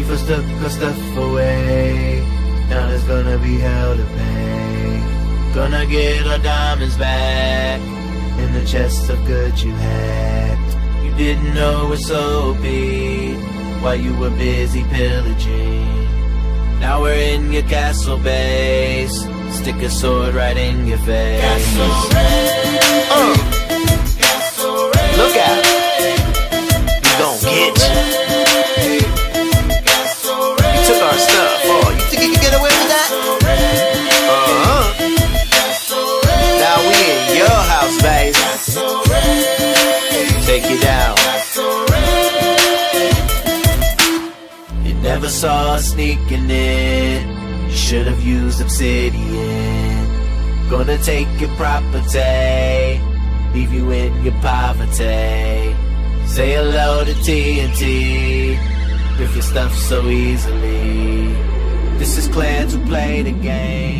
just took our stuff away. Now there's gonna be hell to pay. Gonna get our diamonds back in the chest of goods you had. You didn't know it's OP while you were busy pillaging. Now we're in your castle base. Stick a sword right in your face. Never saw us sneaking in. You should have used obsidian. Gonna take your property, leave you in your poverty. Say hello to TNT, if your stuff so easily. This is clans who play the game.